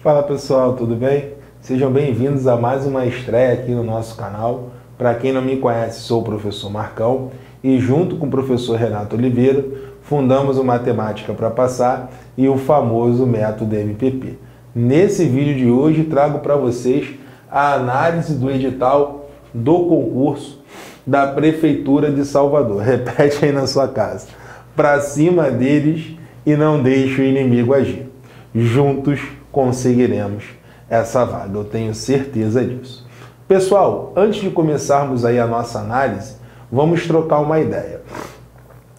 Fala pessoal, tudo bem? Sejam bem-vindos a mais uma estreia aqui no nosso canal. Para quem não me conhece, sou o professor Marcão e junto com o professor Renato Oliveira fundamos o Matemática para Passar e o famoso método MPP. Nesse vídeo de hoje trago para vocês a análise do edital do concurso da Prefeitura de Salvador. Repete aí na sua casa. Para cima deles e não deixe o inimigo agir. Juntos conseguiremos essa vaga, eu tenho certeza disso. Pessoal, antes de começarmos aí a nossa análise, vamos trocar uma ideia.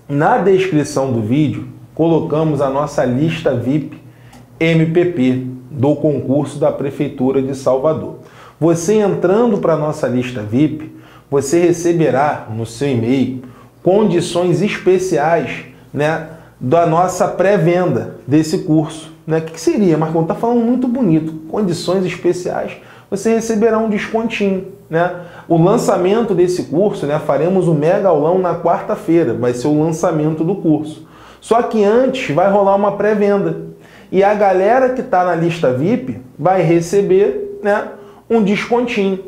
Na descrição do vídeo, colocamos a nossa lista VIP MPP do concurso da Prefeitura de Salvador. Você entrando para a nossa lista VIP, você receberá no seu e-mail condições especiais né, da nossa pré-venda desse curso. Né? O que seria, Marcão? Está falando muito bonito. Condições especiais. Você receberá um descontinho. Né? O lançamento desse curso, né, faremos o mega aulão na quarta-feira. Vai ser o lançamento do curso. Só que antes vai rolar uma pré-venda. E a galera que está na lista VIP vai receber né, um descontinho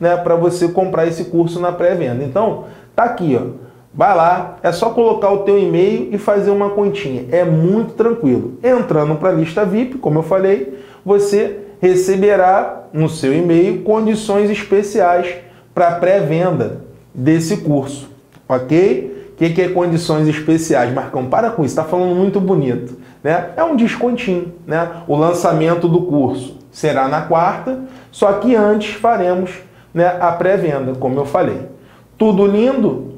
né, para você comprar esse curso na pré-venda. Então, tá aqui, ó. Vai lá, é só colocar o teu e-mail e fazer uma continha. É muito tranquilo. Entrando para a lista VIP, como eu falei, você receberá no seu e-mail condições especiais para pré-venda desse curso, ok? O que, que é condições especiais? Marcão, para com isso, está falando muito bonito. Né? É um descontinho. Né? O lançamento do curso será na quarta, só que antes faremos né, a pré-venda, como eu falei. Tudo lindo?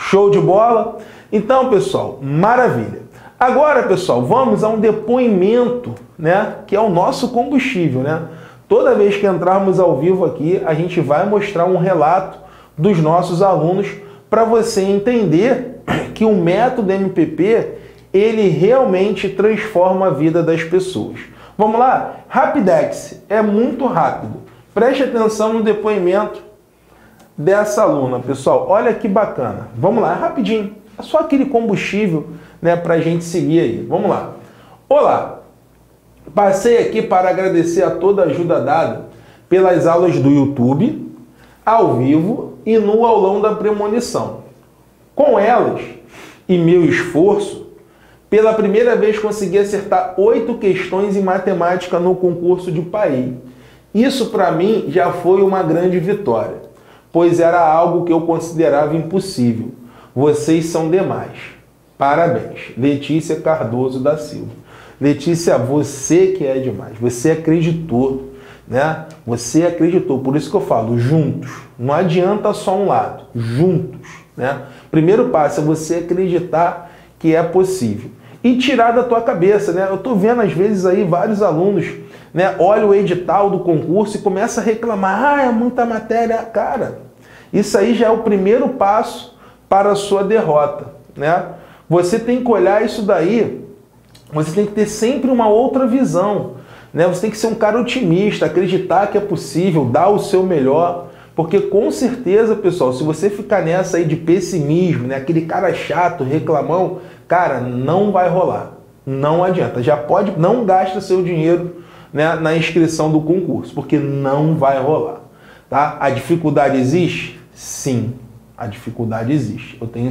Show de bola? Então, pessoal, maravilha. Agora, pessoal, vamos a um depoimento, né, que é o nosso combustível, né? Toda vez que entrarmos ao vivo aqui, a gente vai mostrar um relato dos nossos alunos para você entender que o método MPP, ele realmente transforma a vida das pessoas. Vamos lá? Rapidex, é muito rápido. Preste atenção no depoimento dessa aluna, pessoal. Olha que bacana. Vamos lá, é rapidinho. É só aquele combustível né, para a gente seguir aí. Vamos lá. Olá, passei aqui para agradecer a toda a ajuda dada pelas aulas do YouTube, ao vivo e no aulão da premonição. Com elas e meu esforço, pela primeira vez consegui acertar oito questões em matemática no concurso de PAI. Isso para mim já foi uma grande vitória pois era algo que eu considerava impossível. Vocês são demais. Parabéns. Letícia Cardoso da Silva. Letícia, você que é demais. Você acreditou, né? Você acreditou. Por isso que eu falo, juntos. Não adianta só um lado. Juntos, né? Primeiro passo é você acreditar que é possível e tirar da tua cabeça, né? Eu tô vendo às vezes aí vários alunos, né, olha o edital do concurso e começa a reclamar: "Ah, é muita matéria". Cara, isso aí já é o primeiro passo para a sua derrota, né? Você tem que olhar isso daí, você tem que ter sempre uma outra visão, né? Você tem que ser um cara otimista, acreditar que é possível, dar o seu melhor, porque com certeza, pessoal, se você ficar nessa aí de pessimismo, né, aquele cara chato, reclamão, cara, não vai rolar. Não adianta. Já pode, não gasta seu dinheiro né, na inscrição do concurso, porque não vai rolar. Tá? A dificuldade existe? Sim, a dificuldade existe. Eu tenho,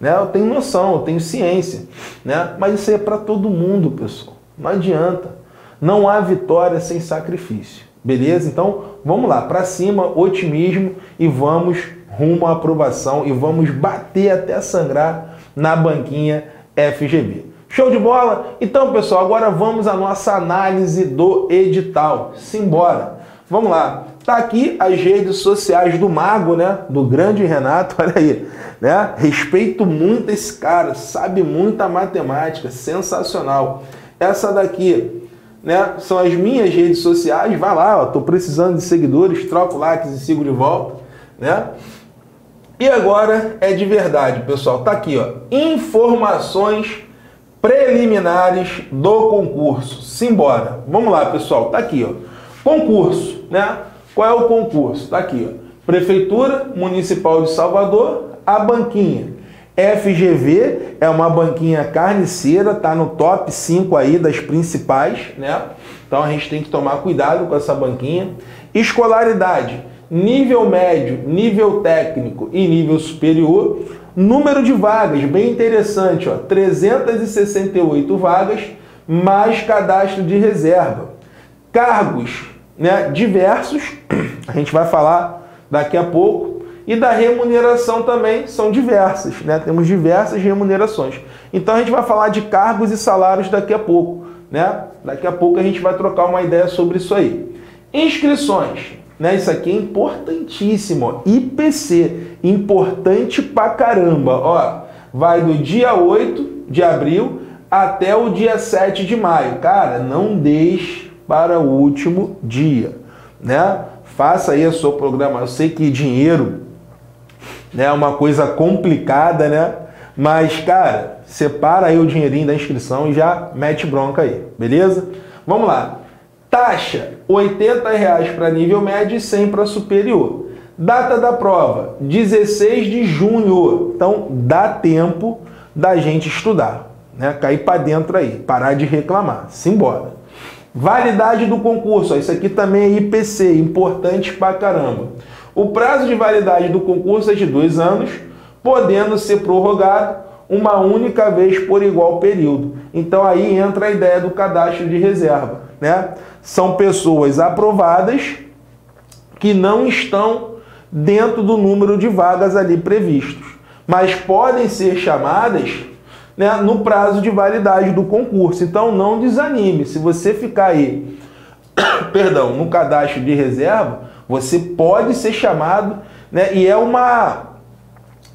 né, eu tenho noção, eu tenho ciência. Né? Mas isso é para todo mundo, pessoal. Não adianta. Não há vitória sem sacrifício. Beleza? Então, vamos lá, para cima, otimismo e vamos rumo à aprovação e vamos bater até sangrar na banquinha FGV. Show de bola? Então, pessoal, agora vamos à nossa análise do edital. Simbora. Vamos lá. Tá aqui as redes sociais do mago, né? Do grande Renato, olha aí, né? Respeito muito esse cara, sabe muita matemática, sensacional. Essa daqui né? São as minhas redes sociais. Vai lá, ó, tô precisando de seguidores, troco likes e sigo de volta, né? E agora é de verdade, pessoal. Tá aqui, ó. Informações preliminares do concurso. Simbora. Vamos lá, pessoal. Tá aqui, ó. Concurso, né? Qual é o concurso? Tá aqui, ó. Prefeitura Municipal de Salvador, a banquinha. FGV é uma banquinha carniceira, tá no top 5 aí das principais, né? Então a gente tem que tomar cuidado com essa banquinha. Escolaridade, nível médio, nível técnico e nível superior. Número de vagas, bem interessante, ó, 368 vagas, mais cadastro de reserva. Cargos né, diversos, a gente vai falar daqui a pouco, e da remuneração também são diversas, né? temos diversas remunerações. Então a gente vai falar de cargos e salários daqui a pouco. Né? Daqui a pouco a gente vai trocar uma ideia sobre isso aí. Inscrições. Né? Isso aqui é importantíssimo. IPC, importante pra caramba. Ó, vai do dia 8 de abril até o dia 7 de maio. Cara, não deixe para o último dia. Né? Faça aí a sua programação. Eu sei que dinheiro né, é uma coisa complicada, né? Mas, cara, separa aí o dinheirinho da inscrição e já mete bronca aí, beleza? Vamos lá. Taxa, R$ reais para nível médio e 100 para superior. Data da prova, 16 de junho. Então, dá tempo da gente estudar, né? Cair para dentro aí, parar de reclamar. Simbora. Validade do concurso, isso aqui também é IPC, importante pra caramba. O prazo de validade do concurso é de dois anos, podendo ser prorrogado uma única vez por igual período. Então aí entra a ideia do cadastro de reserva, né? São pessoas aprovadas que não estão dentro do número de vagas ali previstos, mas podem ser chamadas né, no prazo de validade do concurso. Então não desanime. Se você ficar aí, perdão, no cadastro de reserva, você pode ser chamado, né? E é uma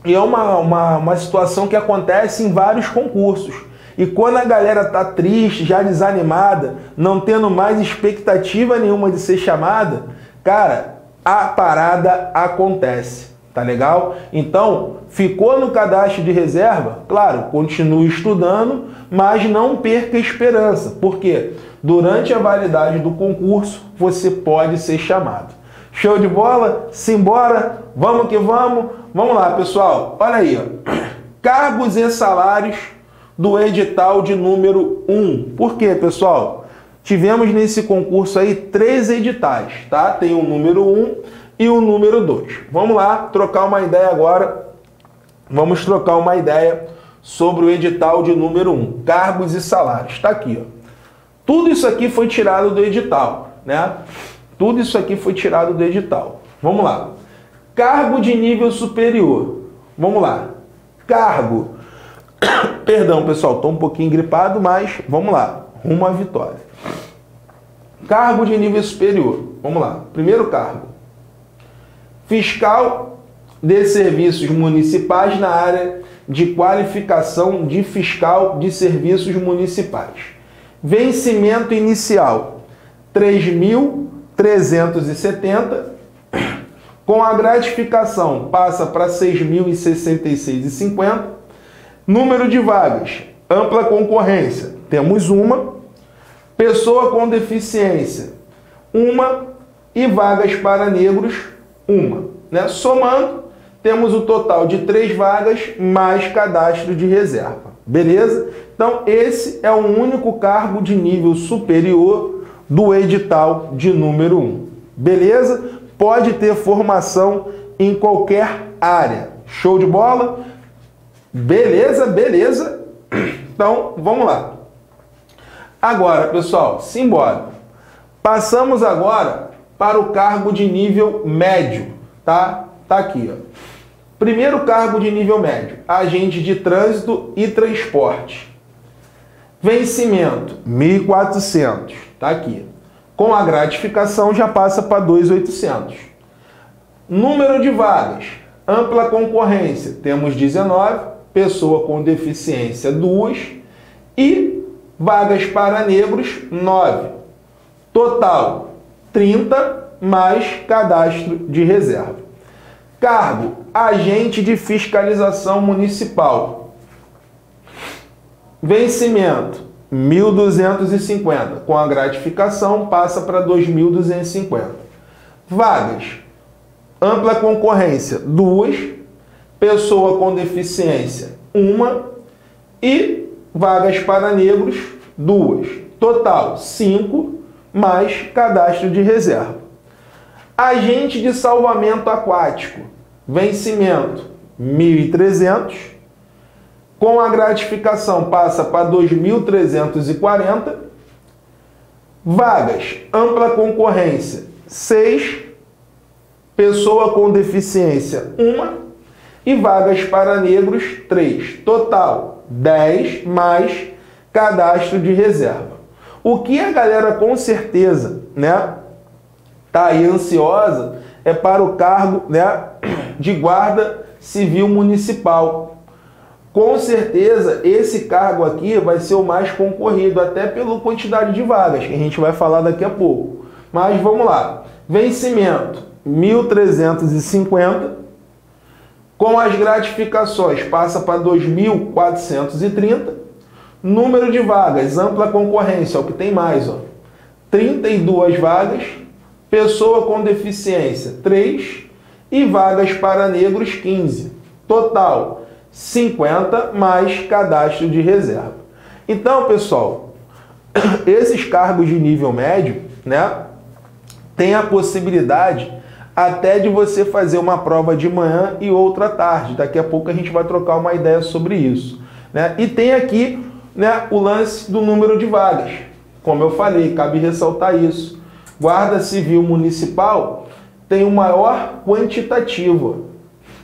e é uma, uma, uma situação que acontece em vários concursos. E quando a galera tá triste, já desanimada, não tendo mais expectativa nenhuma de ser chamada, cara, a parada acontece. Tá legal? Então, ficou no cadastro de reserva? Claro, continue estudando, mas não perca esperança, porque durante a validade do concurso você pode ser chamado. Show de bola? Simbora? Vamos que vamos? Vamos lá, pessoal. Olha aí, ó. Cargos e salários do edital de número 1. Por quê, pessoal? Tivemos nesse concurso aí três editais, tá? Tem o número 1 e o número 2. Vamos lá, trocar uma ideia agora. Vamos trocar uma ideia sobre o edital de número 1, cargos e salários. Está aqui, ó. Tudo isso aqui foi tirado do edital, né? Tudo isso aqui foi tirado do edital. Vamos lá. Cargo de nível superior. Vamos lá. Cargo. Perdão, pessoal, estou um pouquinho gripado, mas vamos lá. Rumo à vitória. Cargo de nível superior. Vamos lá. Primeiro cargo. Fiscal de serviços municipais na área de qualificação de fiscal de serviços municipais. Vencimento inicial: 3.000 370, com a gratificação passa para 6.066,50. Número de vagas, ampla concorrência, temos uma. Pessoa com deficiência, uma. E vagas para negros, uma. Né? Somando, temos o total de três vagas mais cadastro de reserva. Beleza? Então, esse é o único cargo de nível superior do edital de número 1. Beleza? Pode ter formação em qualquer área. Show de bola? Beleza, beleza. Então, vamos lá. Agora, pessoal, simbora. Passamos agora para o cargo de nível médio, tá? Tá aqui, ó. Primeiro cargo de nível médio, agente de trânsito e transporte. Vencimento, 1.400. Está aqui. Com a gratificação já passa para 2.800. Número de vagas. Ampla concorrência. Temos 19. Pessoa com deficiência, 2. E vagas para negros, 9. Total, 30 mais cadastro de reserva. Cargo: agente de fiscalização municipal. Vencimento: 1.250. Com a gratificação, passa para 2.250. Vagas. Ampla concorrência, duas. Pessoa com deficiência, uma, e vagas para negros, duas. Total, cinco, mais cadastro de reserva. Agente de salvamento aquático, vencimento 1.300, com a gratificação passa para 2.340, vagas, ampla concorrência, 6, pessoa com deficiência, 1, e vagas para negros, 3. Total, 10 mais cadastro de reserva. O que a galera com certeza, né, tá aí ansiosa é para o cargo, né, de guarda civil municipal. Com certeza esse cargo aqui vai ser o mais concorrido, até pela quantidade de vagas, que a gente vai falar daqui a pouco. Mas vamos lá. Vencimento 1350 com as gratificações passa para 2.430. Número de vagas, ampla concorrência, é o que tem mais, ó. 32 vagas, pessoa com deficiência, 3 e vagas para negros, 15. Total, 50 mais cadastro de reserva. Então, pessoal, esses cargos de nível médio, né, tem a possibilidade até de você fazer uma prova de manhã e outra tarde. Daqui a pouco a gente vai trocar uma ideia sobre isso. Né? E tem aqui né, o lance do número de vagas. Como eu falei, cabe ressaltar isso. Guarda Civil Municipal tem o maior quantitativo.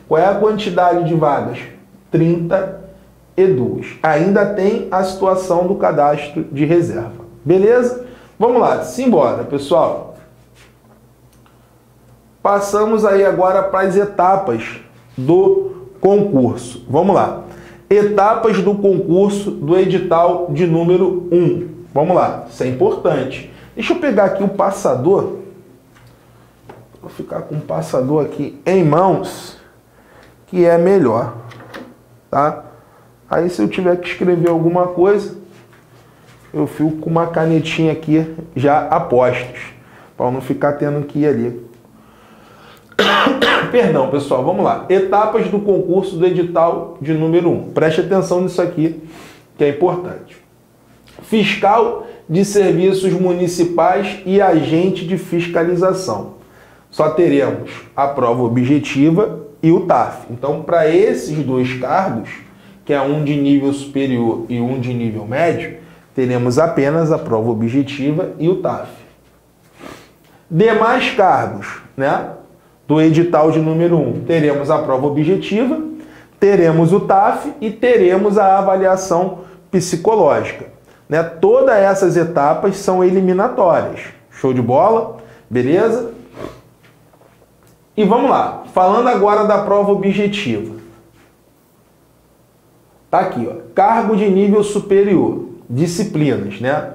Qual é a quantidade de vagas? 32. Ainda tem a situação do cadastro de reserva. Beleza? Vamos lá, simbora, pessoal. Passamos aí agora para as etapas do concurso. Vamos lá. Etapas do concurso do edital de número 1. Vamos lá, isso é importante. Deixa eu pegar aqui o passador. Vou ficar com o passador aqui em mãos, que é melhor, tá? Aí se eu tiver que escrever alguma coisa, eu fico com uma canetinha aqui já a postos, para não ficar tendo que ir ali Perdão, pessoal, vamos lá. Etapas do concurso do edital de número 1. Preste atenção nisso aqui, que é importante. Fiscal de serviços municipais e agente de fiscalização. Só teremos a prova objetiva e o TAF. Então, para esses dois cargos, que é um de nível superior e um de nível médio, teremos apenas a prova objetiva e o TAF. Demais cargos, né? Do edital de número 1. Teremos a prova objetiva, teremos o TAF e teremos a avaliação psicológica. Né? Todas essas etapas são eliminatórias. Show de bola? Beleza? E vamos lá, falando agora da prova objetiva. Tá aqui, ó, cargo de nível superior, disciplinas, né?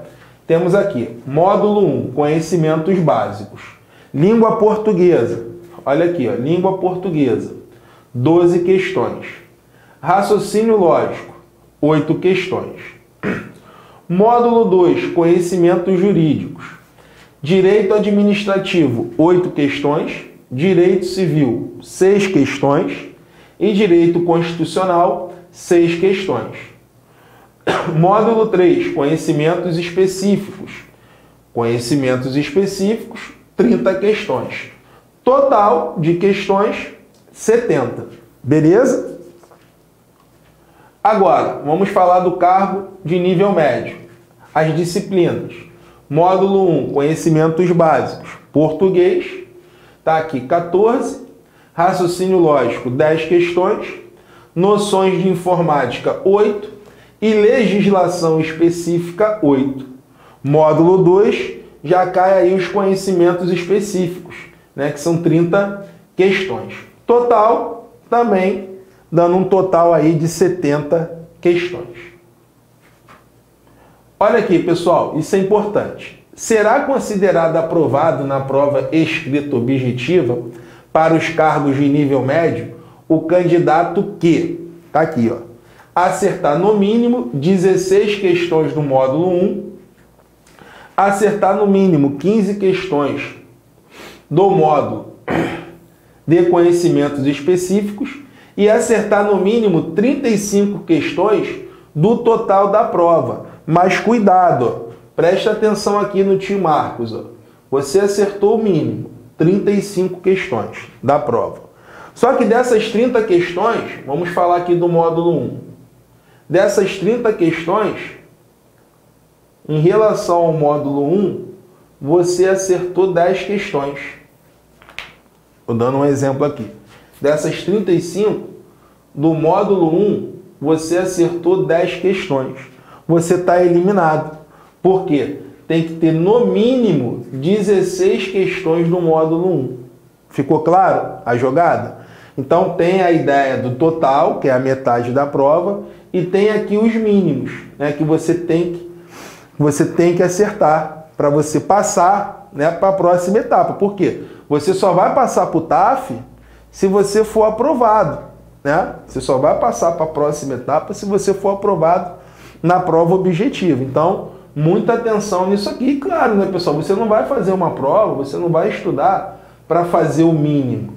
Temos aqui, módulo 1, conhecimentos básicos. Língua portuguesa, Olha aqui, ó, língua portuguesa, 12 questões. Raciocínio lógico, 8 questões. Módulo 2, conhecimentos jurídicos. Direito administrativo, 8 questões. Direito civil, 6 questões. E direito constitucional, 6 questões. Módulo 3, conhecimentos específicos. Conhecimentos específicos, 30 questões. Total de questões 70. Beleza? Agora, vamos falar do cargo de nível médio. As disciplinas. Módulo 1, conhecimentos básicos. Português, tá aqui 14. Raciocínio lógico, 10 questões. Noções de informática, 8. E legislação específica, 8. Módulo 2, já cai aí os conhecimentos específicos né, que são 30 questões. Total, também dando um total aí de 70 questões. Olha aqui, pessoal, isso é importante. Será considerado aprovado na prova escrita objetiva para os cargos de nível médio o candidato que, tá aqui, ó, acertar no mínimo 16 questões do módulo 1, acertar no mínimo 15 questões do módulo de conhecimentos específicos e acertar no mínimo 35 questões do total da prova. Mas cuidado, preste atenção aqui no tio Marcos. Ó. Você acertou o mínimo, 35 questões da prova. Só que dessas 30 questões, vamos falar aqui do módulo 1. Dessas 30 questões, em relação ao módulo 1, você acertou 10 questões. Estou dando um exemplo aqui. Dessas 35, do módulo 1, você acertou 10 questões. Você está eliminado. Por quê? Tem que ter no mínimo 16 questões do módulo 1. Ficou claro a jogada? Então tem a ideia do total, que é a metade da prova, e tem aqui os mínimos, né, que você tem que, você tem que acertar para você passar né, para a próxima etapa. Por quê? Você só vai passar para o TAF se você for aprovado. Né? Você só vai passar para a próxima etapa se você for aprovado na prova objetiva. Então, muita atenção nisso aqui. Claro, né, pessoal? Você não vai fazer uma prova, você não vai estudar para fazer o mínimo.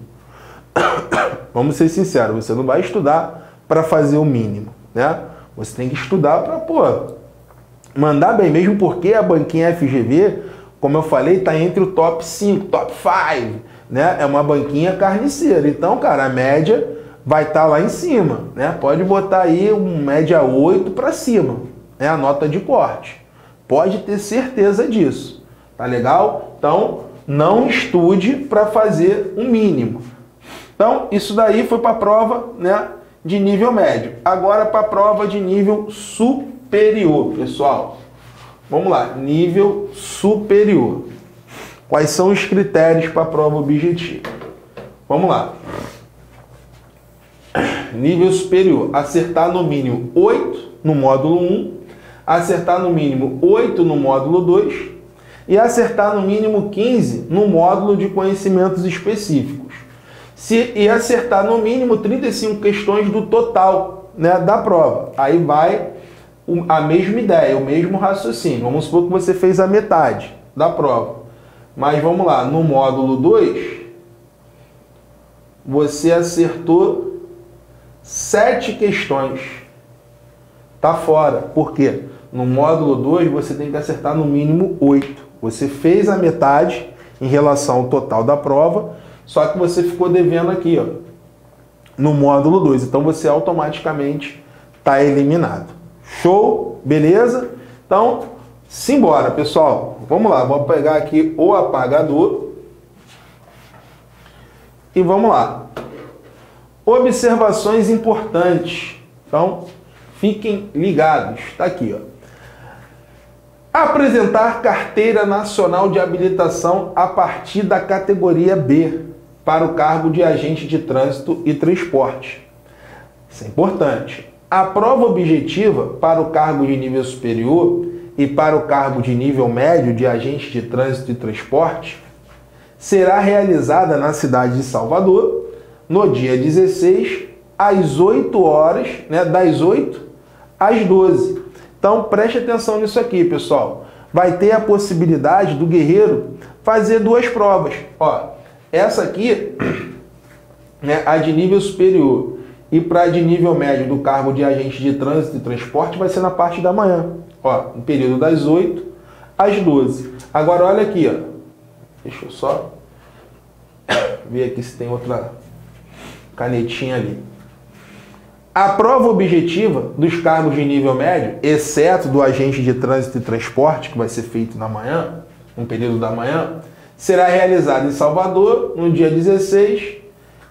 Vamos ser sinceros, você não vai estudar para fazer o mínimo, né? Você tem que estudar para, pô, mandar bem, mesmo porque a banquinha FGV, como eu falei, está entre o top 5, top 5, né? É uma banquinha carniceira. Então, cara, a média vai estar tá lá em cima, né? Pode botar aí um média 8 para cima, é né? a nota de corte. Pode ter certeza disso. Tá legal? Então, não estude para fazer o um mínimo. Então, isso daí foi para a prova né, de nível médio. Agora para a prova de nível superior, pessoal. Vamos lá, nível superior. Quais são os critérios para a prova objetiva? Vamos lá. Nível superior, acertar no mínimo 8 no módulo 1, acertar no mínimo 8 no módulo 2 e acertar no mínimo 15 no módulo de conhecimentos específicos se, e acertar no mínimo 35 questões do total né, da prova. Aí vai a mesma ideia, o mesmo raciocínio. Vamos supor que você fez a metade da prova. Mas vamos lá, no módulo 2, você acertou sete questões. Tá fora. Por quê? No módulo 2, você tem que acertar no mínimo 8. Você fez a metade em relação ao total da prova, só que você ficou devendo aqui, ó, no módulo 2. Então você automaticamente está eliminado. Show? Beleza? Então, simbora, pessoal. Vamos lá, vou pegar aqui o apagador. E vamos lá. Observações importantes. Então, fiquem ligados. Está aqui, ó. Apresentar carteira nacional de habilitação a partir da categoria B para o cargo de agente de trânsito e transporte. Isso é importante. A prova objetiva para o cargo de nível superior e para o cargo de nível médio de agente de trânsito e transporte será realizada na cidade de Salvador no dia 16 às 8 horas, né, das 8 às 12. Então preste atenção nisso aqui, pessoal. Vai ter a possibilidade do guerreiro fazer duas provas. Ó, essa aqui, né, a de nível superior e para de nível médio do cargo de agente de trânsito e transporte vai ser na parte da manhã, ó, no período das 8 às 12. Agora olha aqui, ó. Deixa eu só ver aqui se tem outra canetinha ali. A prova objetiva dos cargos de nível médio, exceto do agente de trânsito e transporte, que vai ser feito na manhã, no período da manhã, será realizado em Salvador no dia 16,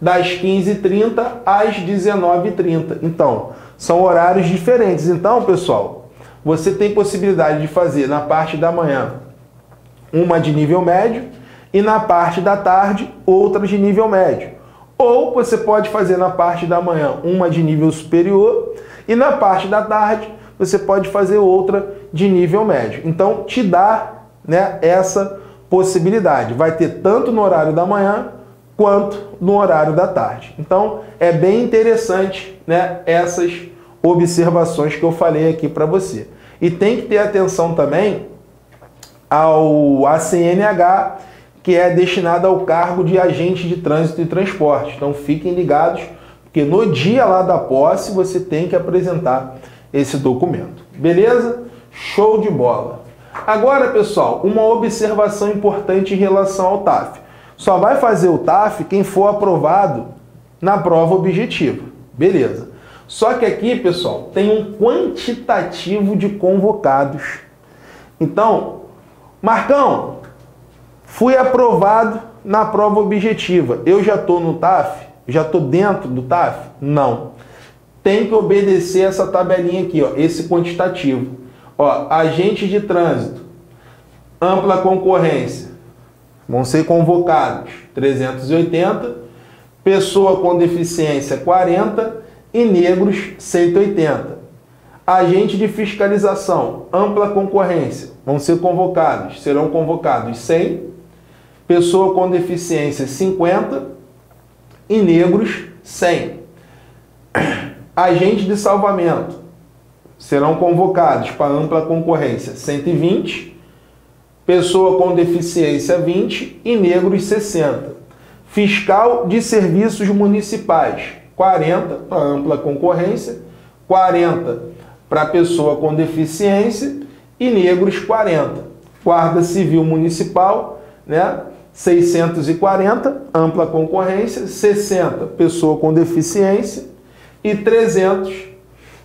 das 15h30 às 19h30. Então, são horários diferentes. Então, pessoal, você tem possibilidade de fazer na parte da manhã uma de nível médio e na parte da tarde outra de nível médio. Ou você pode fazer na parte da manhã uma de nível superior e na parte da tarde você pode fazer outra de nível médio. Então, te dá né, essa possibilidade. Vai ter tanto no horário da manhã quanto no horário da tarde. Então, é bem interessante né, essas observações que eu falei aqui para você. E tem que ter atenção também ao ACNH, que é destinado ao cargo de agente de trânsito e transporte. Então, fiquem ligados, Porque no dia lá da posse você tem que apresentar esse documento. Beleza? Show de bola. Agora, pessoal, uma observação importante em relação ao TAF. Só vai fazer o TAF quem for aprovado na prova objetiva. Beleza. Só que aqui, pessoal, tem um quantitativo de convocados. Então, Marcão, fui aprovado na prova objetiva. Eu já estou no TAF? Já estou dentro do TAF? Não. Tem que obedecer essa tabelinha aqui, ó, esse quantitativo. Ó, agente de trânsito, ampla concorrência, vão ser convocados 380, pessoa com deficiência 40 e negros 180. Agente de fiscalização, ampla concorrência, vão ser convocados, serão convocados 100, pessoa com deficiência 50 e negros 100. Agente de salvamento, serão convocados para ampla concorrência 120, pessoa com deficiência 20 e negros 60. Fiscal de serviços municipais 40 para ampla concorrência, 40 para pessoa com deficiência e negros 40. Guarda Civil Municipal, né? 640, ampla concorrência, 60, pessoa com deficiência e 300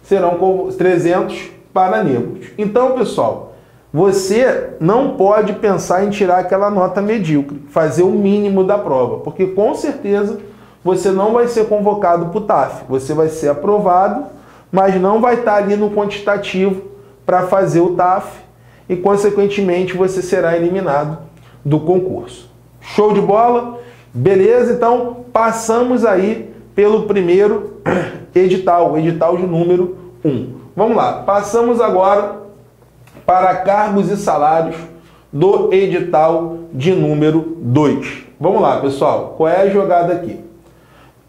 serão 300 para negros. Então, pessoal, você não pode pensar em tirar aquela nota medíocre, fazer o mínimo da prova, porque com certeza você não vai ser convocado para o TAF. Você vai ser aprovado, mas não vai estar ali no quantitativo para fazer o TAF e, consequentemente, você será eliminado do concurso. Show de bola? Beleza? Então, passamos aí pelo primeiro edital, o edital de número 1. Vamos lá, passamos agora para cargos e salários do edital de número 2. Vamos lá, pessoal, qual é a jogada aqui?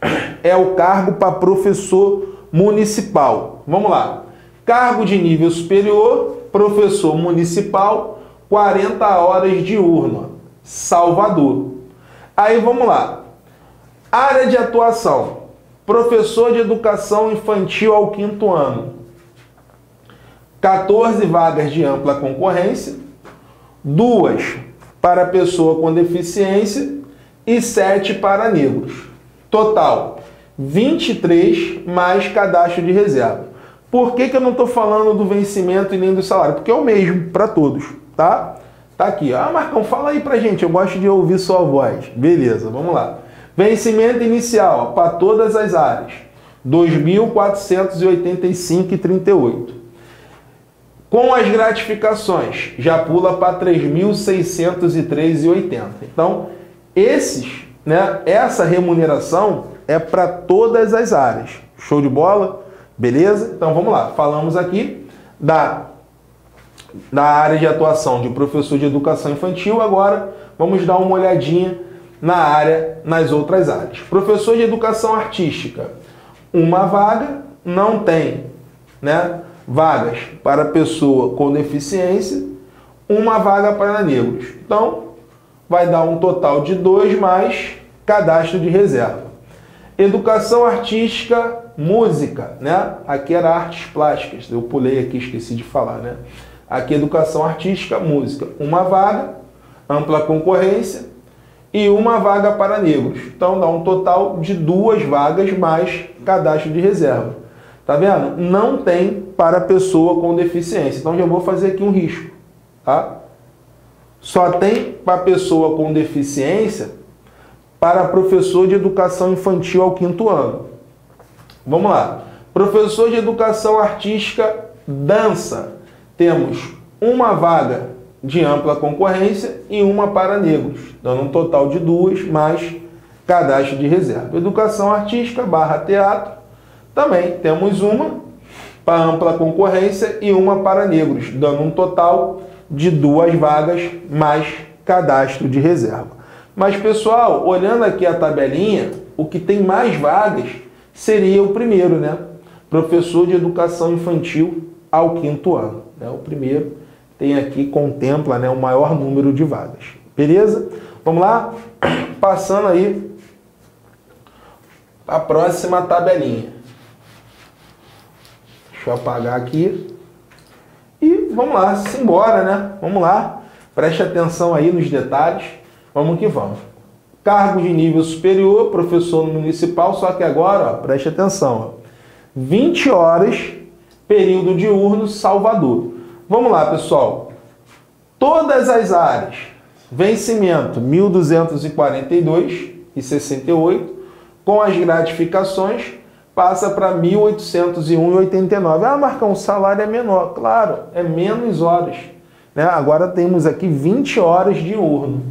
É o cargo para professor municipal. Vamos lá. Cargo de nível superior, professor municipal, 40 horas diurna, Salvador. Aí vamos lá. Área de atuação: Professor de educação infantil ao quinto ano. 14 vagas de ampla concorrência, duas para pessoa com deficiência e 7 para negros. Total, 23 mais cadastro de reserva. Por que, que eu não estou falando do vencimento e nem do salário? Porque é o mesmo para todos, tá? Tá aqui. Ah, Marcão, fala aí pra gente. Eu gosto de ouvir sua voz. Beleza, vamos lá. Vencimento inicial para todas as áreas, 2.485,38. Com as gratificações, já pula para 3.603,80. Então, esses, né, essa remuneração é para todas as áreas. Show de bola? Beleza? Então vamos lá. Falamos aqui da, da área de atuação de professor de educação infantil. Agora vamos dar uma olhadinha na área, nas outras áreas. Professor de educação artística, uma vaga, não tem, né? Vagas para pessoa com deficiência, uma vaga para negros. Então, vai dar um total de dois mais cadastro de reserva. Educação artística, música, né? Aqui era artes plásticas, eu pulei aqui, esqueci de falar, né? Aqui educação artística, música, uma vaga, ampla concorrência, e uma vaga para negros. Então dá um total de duas vagas mais cadastro de reserva. Tá vendo? Não tem para pessoa com deficiência. Então já vou fazer aqui um risco, tá? Só tem para pessoa com deficiência para professor de educação infantil ao quinto ano. Vamos lá. Professor de educação artística dança. Temos uma vaga de ampla concorrência e uma para negros, dando um total de duas, mais cadastro de reserva. Educação artística barra teatro, também temos uma para ampla concorrência e uma para negros, dando um total de duas vagas, mais cadastro de reserva. Mas, pessoal, olhando aqui a tabelinha, o que tem mais vagas seria o primeiro, né? Professor de educação infantil ao quinto ano. Né? O primeiro tem aqui, contempla né, o maior número de vagas. Beleza? Vamos lá? Passando aí a próxima tabelinha. Deixa eu apagar aqui. E vamos lá, simbora, né? Vamos lá. Preste atenção aí nos detalhes. Vamos que vamos. Cargo de nível superior, professor municipal, só que agora, ó, preste atenção. Ó, 20 horas, período diurno, Salvador. Vamos lá, pessoal. Todas as áreas. Vencimento 1242 e 68, com as gratificações passa para 1.801,89. Ah, Marcão, o salário é menor. Claro, é menos horas. Né? Agora temos aqui 20 horas de urno.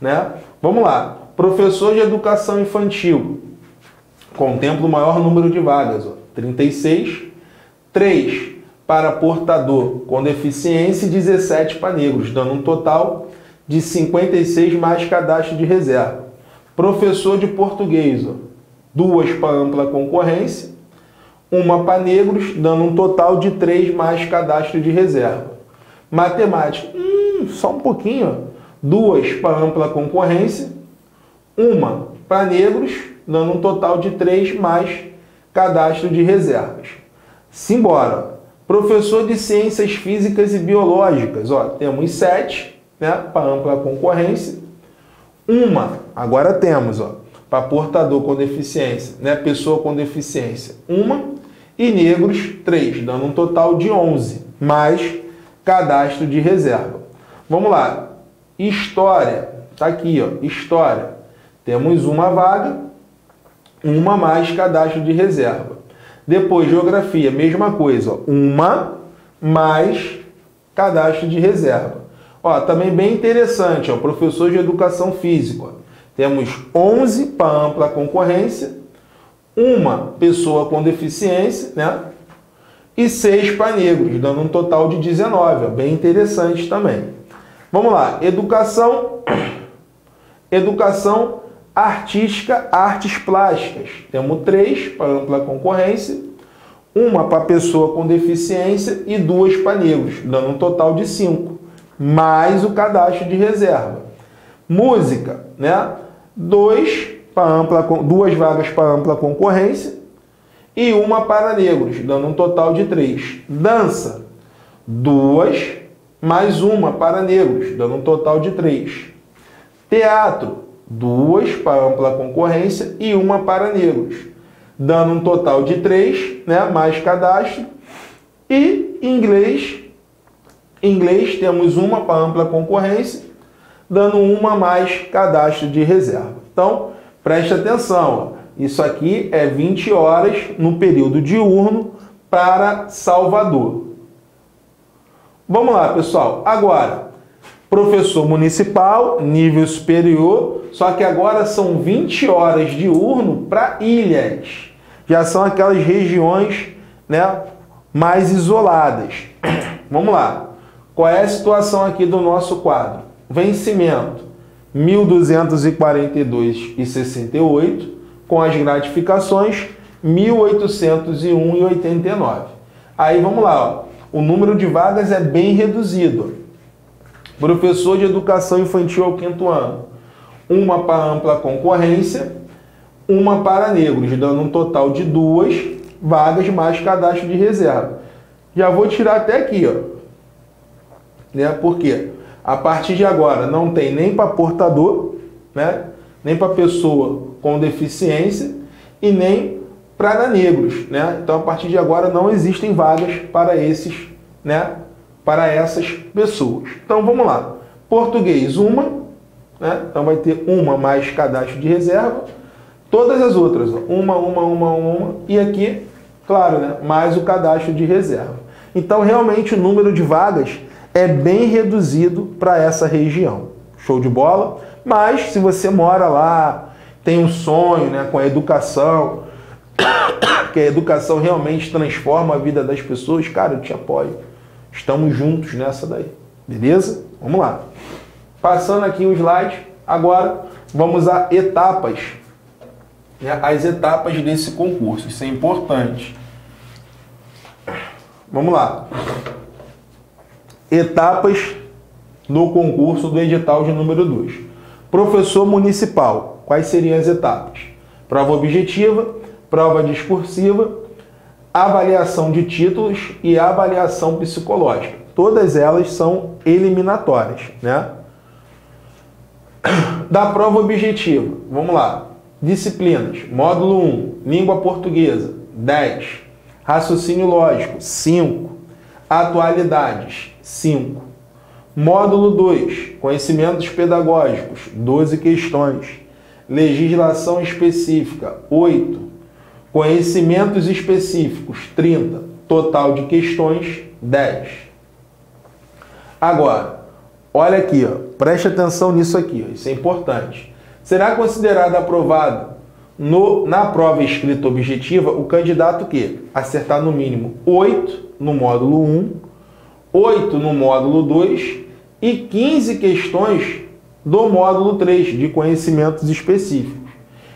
Né? Vamos lá. Professor de educação infantil. Contempla o maior número de vagas, ó, 36. 3 para portador com deficiência e 17 para negros, dando um total de 56 mais cadastro de reserva. Professor de português, ó, duas para ampla concorrência, uma para negros, dando um total de três mais cadastro de reserva. Matemática, hum, só um pouquinho, duas para ampla concorrência, uma para negros, dando um total de três mais cadastro de reservas. Simbora. Professor de Ciências Físicas e Biológicas, ó, temos sete, né, para ampla concorrência. Uma, agora temos, ó, para portador com deficiência, né, pessoa com deficiência, uma, e negros, três, dando um total de 11, mais cadastro de reserva. Vamos lá, história, tá aqui, ó, história. Temos uma vaga, uma mais cadastro de reserva. Depois, geografia, mesma coisa, ó, uma mais cadastro de reserva. Ó, também bem interessante, ó, professor de educação física. Temos 11 para ampla concorrência, uma pessoa com deficiência, né? E seis para negros, dando um total de 19, ó, bem interessante também. Vamos lá, educação, educação artística, artes plásticas. Temos três para ampla concorrência, uma para pessoa com deficiência e duas para negros, dando um total de cinco, mais o cadastro de reserva. Música, né? Dois para ampla, duas vagas para ampla concorrência e uma para negros, dando um total de três. Dança, duas mais uma para negros, dando um total de três. Teatro, duas para ampla concorrência e uma para negros, dando um total de três, né, mais cadastro. E inglês, inglês temos uma para ampla concorrência dando uma mais cadastro de reserva. Então, preste atenção, isso aqui é 20 horas no período diurno para Salvador. Vamos lá, pessoal. Agora, professor municipal, nível superior, só que agora são 20 horas diurno para ilhas. Já são aquelas regiões né, mais isoladas. Vamos lá. Qual é a situação aqui do nosso quadro? Vencimento 1.242,68 com as gratificações 1.801,89. Aí vamos lá, ó. o número de vagas é bem reduzido. Professor de educação infantil ao quinto ano, uma para ampla concorrência, uma para negros, dando um total de duas vagas mais cadastro de reserva. Já vou tirar até aqui, ó. Né? Por quê? A partir de agora não tem nem para portador, né? nem para pessoa com deficiência e nem para negros, né? Então a partir de agora não existem vagas para esses, né? Para essas pessoas. Então vamos lá. Português uma, né? Então vai ter uma mais cadastro de reserva. Todas as outras, ó, uma, uma, uma, uma e aqui, claro, né? Mais o cadastro de reserva. Então realmente o número de vagas é bem reduzido para essa região. Show de bola? Mas se você mora lá, tem um sonho né, com a educação, que a educação realmente transforma a vida das pessoas, cara, eu te apoio. Estamos juntos nessa daí. Beleza? Vamos lá. Passando aqui o slide, agora vamos a etapas. Né, as etapas desse concurso. Isso é importante. Vamos lá etapas do concurso do edital de número 2. Professor municipal, quais seriam as etapas? Prova objetiva, prova discursiva, avaliação de títulos e avaliação psicológica. Todas elas são eliminatórias, né? Da prova objetiva, vamos lá. Disciplinas, módulo 1, língua portuguesa, 10. Raciocínio lógico, 5. Atualidades, 5. Módulo 2, conhecimentos pedagógicos, 12 questões. Legislação específica, 8. Conhecimentos específicos, 30. Total de questões, 10. Agora, olha aqui, ó, preste atenção nisso aqui, ó, isso é importante. Será considerado aprovado no, na prova escrita objetiva o candidato que acertar no mínimo 8 no módulo 1, 8 no módulo 2 e 15 questões do módulo 3 de conhecimentos específicos.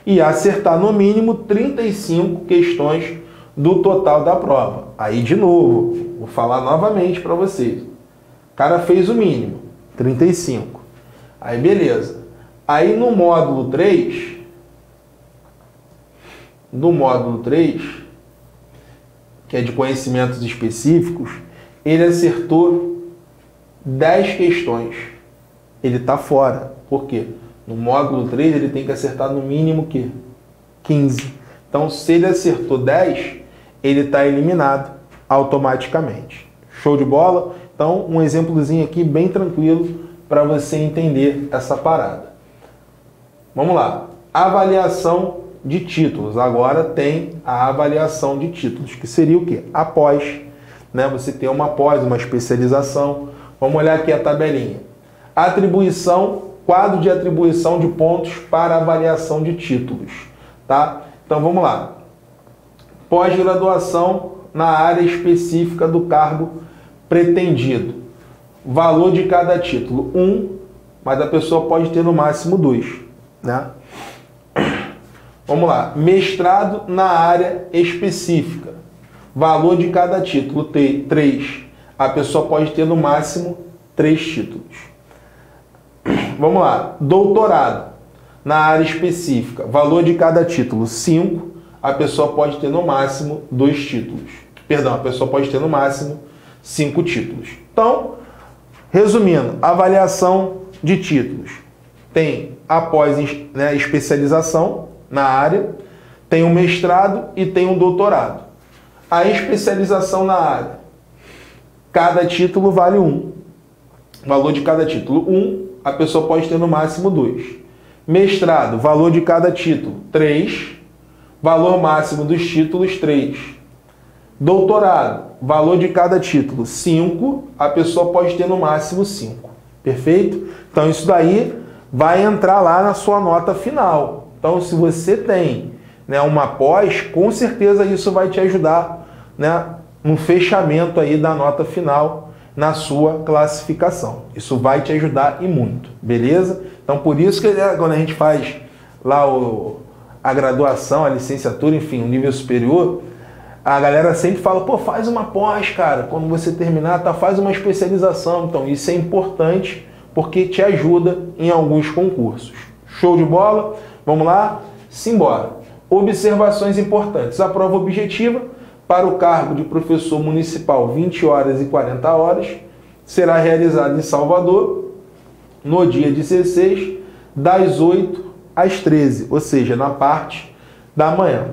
E acertar no mínimo 35 questões do total da prova. Aí de novo, vou falar novamente para vocês. O cara fez o mínimo, 35. Aí beleza. Aí no módulo 3, no módulo 3, que é de conhecimentos específicos, ele acertou 10 questões. Ele está fora. Por quê? No módulo 3 ele tem que acertar no mínimo que 15. Então, se ele acertou 10, ele está eliminado automaticamente. Show de bola? Então, um exemplozinho aqui bem tranquilo para você entender essa parada. Vamos lá. Avaliação de títulos. Agora tem a avaliação de títulos, que seria o quê? Após, né? Você tem uma pós, uma especialização. Vamos olhar aqui a tabelinha. Atribuição, quadro de atribuição de pontos para avaliação de títulos, tá? Então vamos lá. Pós-graduação na área específica do cargo pretendido. Valor de cada título, um, mas a pessoa pode ter no máximo dois, né? Vamos lá. Mestrado na área específica. Valor de cada título, três. A pessoa pode ter no máximo três títulos. Vamos lá. Doutorado na área específica. Valor de cada título, cinco. A pessoa pode ter no máximo dois títulos. Perdão, a pessoa pode ter no máximo cinco títulos. Então, resumindo, avaliação de títulos. Tem após né, especialização, na área, tem um mestrado e tem um doutorado. A especialização na área. Cada título vale um. Valor de cada título, um. A pessoa pode ter no máximo dois. Mestrado, valor de cada título, três. Valor máximo dos títulos, três. Doutorado, valor de cada título, cinco. A pessoa pode ter no máximo cinco. Perfeito? Então isso daí vai entrar lá na sua nota final. Então, se você tem né, uma pós, com certeza isso vai te ajudar né, no fechamento aí da nota final na sua classificação. Isso vai te ajudar e muito, beleza? Então, por isso que né, quando a gente faz lá o, a graduação, a licenciatura, enfim, o nível superior, a galera sempre fala, pô, faz uma pós, cara, quando você terminar, tá, faz uma especialização. Então, isso é importante porque te ajuda em alguns concursos. Show de bola? Vamos lá? Simbora. Observações importantes. A prova objetiva para o cargo de professor municipal 20 horas e 40 horas será realizada em Salvador no dia 16, das 8 às 13, ou seja, na parte da manhã.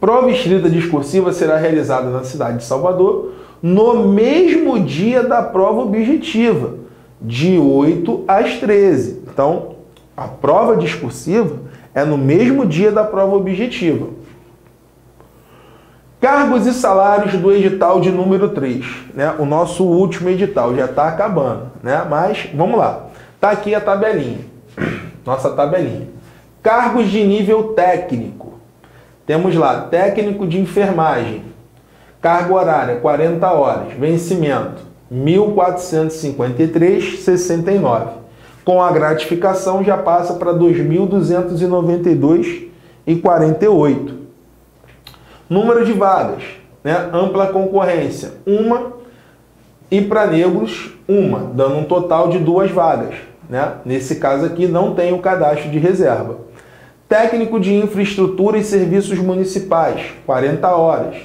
Prova escrita discursiva será realizada na cidade de Salvador no mesmo dia da prova objetiva, de 8 às 13. Então, a prova discursiva é no mesmo dia da prova objetiva. Cargos e salários do edital de número 3, né? O nosso último edital já está acabando, né? Mas vamos lá. Tá aqui a tabelinha. Nossa tabelinha. Cargos de nível técnico. Temos lá técnico de enfermagem. Carga horária 40 horas. Vencimento 1453,69 com a gratificação já passa para 2.292,48. Número de vagas, né? ampla concorrência, uma, e para negros, uma, dando um total de duas vagas. Né? Nesse caso aqui não tem o cadastro de reserva. Técnico de infraestrutura e serviços municipais, 40 horas.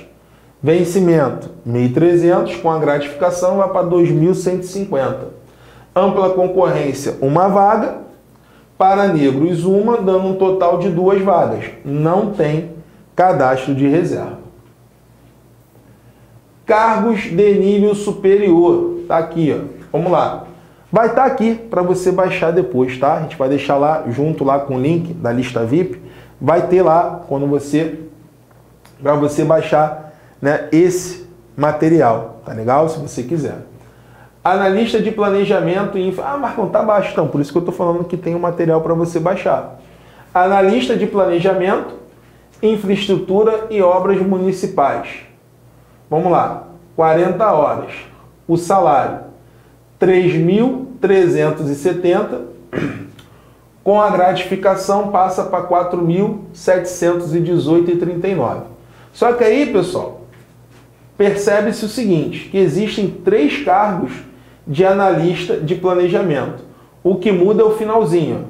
Vencimento, 1.300, com a gratificação vai para 2.150. Ampla concorrência, uma vaga. Para negros, uma, dando um total de duas vagas. Não tem cadastro de reserva. Cargos de nível superior. Tá aqui, ó. Vamos lá. Vai estar tá aqui para você baixar depois, tá? A gente vai deixar lá junto lá com o link da lista VIP. Vai ter lá quando você para você baixar, né, esse material, tá legal? Se você quiser. Analista de planejamento e. Ah, Marcão, tá baixo, então. Por isso que eu estou falando que tem um material para você baixar. Analista de planejamento, infraestrutura e obras municipais. Vamos lá. 40 horas. O salário 3.370 com a gratificação passa para 4.718,39. Só que aí, pessoal, percebe-se o seguinte, que existem três cargos de analista de planejamento. O que muda é o finalzinho.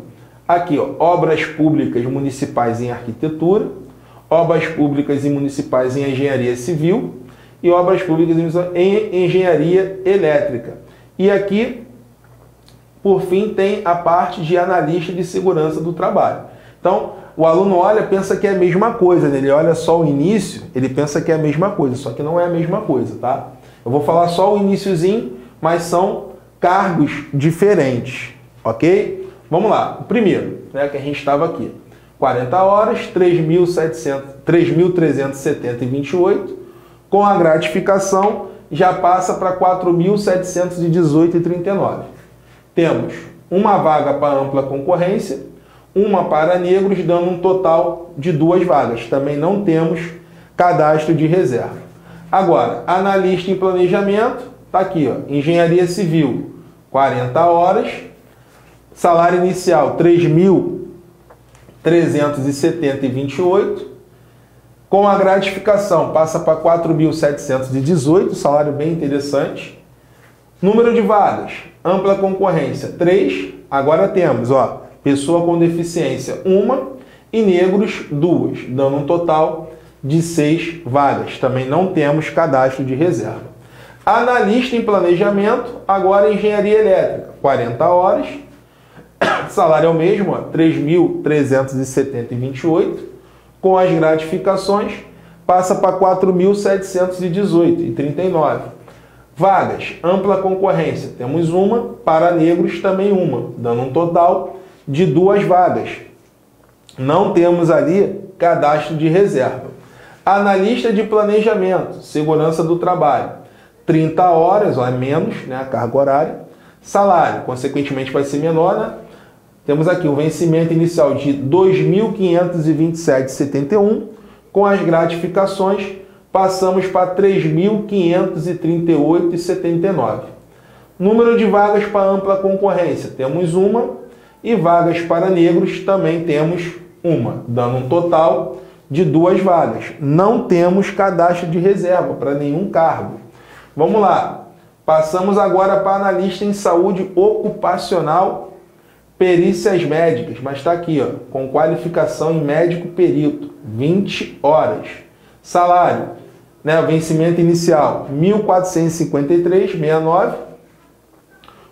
Aqui, ó, obras públicas municipais em arquitetura, obras públicas e municipais em engenharia civil e obras públicas em engenharia elétrica. E aqui, por fim, tem a parte de analista de segurança do trabalho. Então, o aluno olha, pensa que é a mesma coisa, né? ele olha só o início, ele pensa que é a mesma coisa, só que não é a mesma coisa, tá? Eu vou falar só o iníciozinho, mas são cargos diferentes, ok? Vamos lá, o primeiro, né, que a gente estava aqui. 40 horas, 3.370,28, com a gratificação já passa para 4.718,39. Temos uma vaga para ampla concorrência, uma para negros, dando um total de duas vagas. Também não temos cadastro de reserva. Agora, analista em planejamento, está aqui, ó, engenharia civil, 40 horas, salário inicial 3.370,28 com a gratificação, passa para 4.718, salário bem interessante. Número de vagas, ampla concorrência, 3. Agora temos, ó, pessoa com deficiência, uma e negros, duas, dando um total de seis vagas. Também não temos cadastro de reserva. Analista em planejamento, agora engenharia elétrica, 40 horas. Salário é o mesmo, 3.370,28 com as gratificações, passa para 4.718,39. Vagas, ampla concorrência, temos uma, para negros também uma, dando um total de duas vagas. Não temos ali cadastro de reserva. Analista de planejamento, segurança do trabalho, 30 horas, ou é menos, né, a carga horária. Salário, consequentemente, vai ser menor, né? Temos aqui o vencimento inicial de 2.527,71, com as gratificações passamos para 3.538,79. Número de vagas para ampla concorrência, temos uma, e vagas para negros também temos uma, dando um total de duas vagas. Não temos cadastro de reserva para nenhum cargo. Vamos lá. Passamos agora para analista em saúde ocupacional Perícias médicas, mas está aqui, ó, com qualificação em médico perito, 20 horas. Salário, né, vencimento inicial, 1.453,69.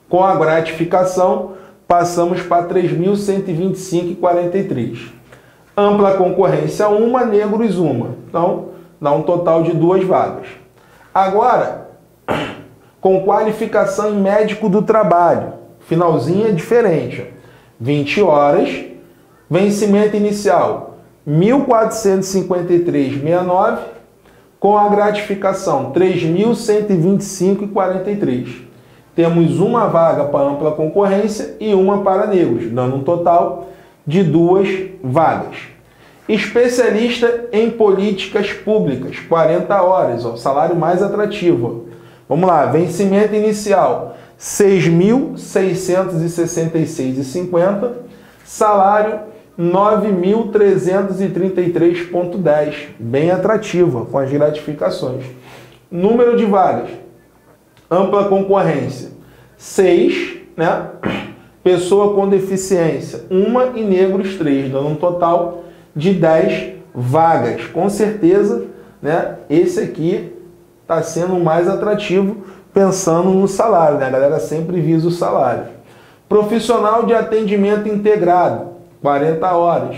Com a gratificação, passamos para 3.125,43. Ampla concorrência, uma, negros, uma. Então, dá um total de duas vagas. Agora, com qualificação em médico do trabalho, finalzinho é diferente. 20 horas, vencimento inicial 1453,69 com a gratificação 3.125,43. Temos uma vaga para ampla concorrência e uma para negros, dando um total de duas vagas. Especialista em políticas públicas, 40 horas, ó, salário mais atrativo. Vamos lá, vencimento inicial 6.666,50, salário 9.333,10, bem atrativa com as gratificações. Número de vagas, ampla concorrência, 6, né? pessoa com deficiência, uma e negros, três, dando um total de 10 vagas. Com certeza, né, esse aqui está sendo mais atrativo pensando no salário, né? A galera sempre visa o salário. Profissional de atendimento integrado, 40 horas.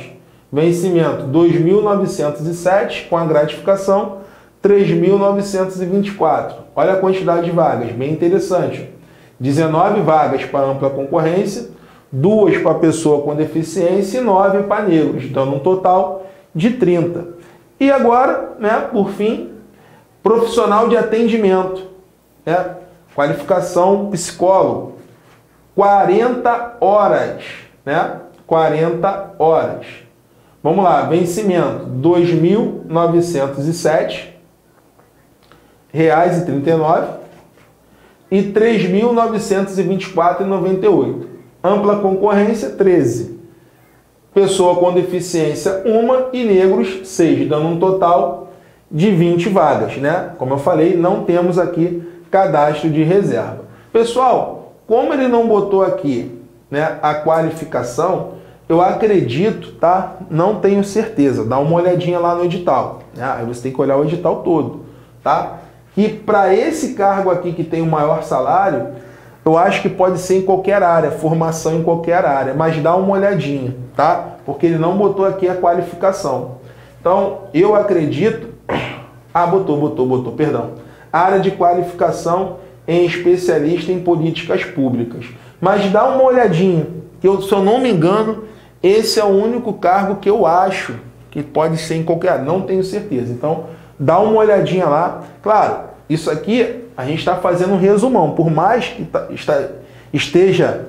Vencimento 2.907 com a gratificação 3.924. Olha a quantidade de vagas, bem interessante. 19 vagas para ampla concorrência, duas para pessoa com deficiência e 9 para negros, dando um total de 30. E agora, né, por fim, profissional de atendimento, né, qualificação psicólogo, 40 horas, né, 40 horas. Vamos lá, vencimento 2.907 reais e 39 e 3.924,98. Ampla concorrência 13. Pessoa com deficiência uma e negros 6, dando um total de 20 vagas, né? Como eu falei, não temos aqui cadastro de reserva. Pessoal, como ele não botou aqui, né, a qualificação, eu acredito, tá? Não tenho certeza. Dá uma olhadinha lá no edital. Né? Aí você tem que olhar o edital todo, tá? E para esse cargo aqui que tem o maior salário, eu acho que pode ser em qualquer área, formação em qualquer área, mas dá uma olhadinha, tá? Porque ele não botou aqui a qualificação. Então, eu acredito. Ah, botou, botou, botou, perdão. Área de qualificação em especialista em políticas públicas. Mas dá uma olhadinha, que eu, se eu não me engano, esse é o único cargo que eu acho que pode ser em qualquer não tenho certeza. Então, dá uma olhadinha lá. Claro, isso aqui a gente está fazendo um resumão, por mais que tá, está, esteja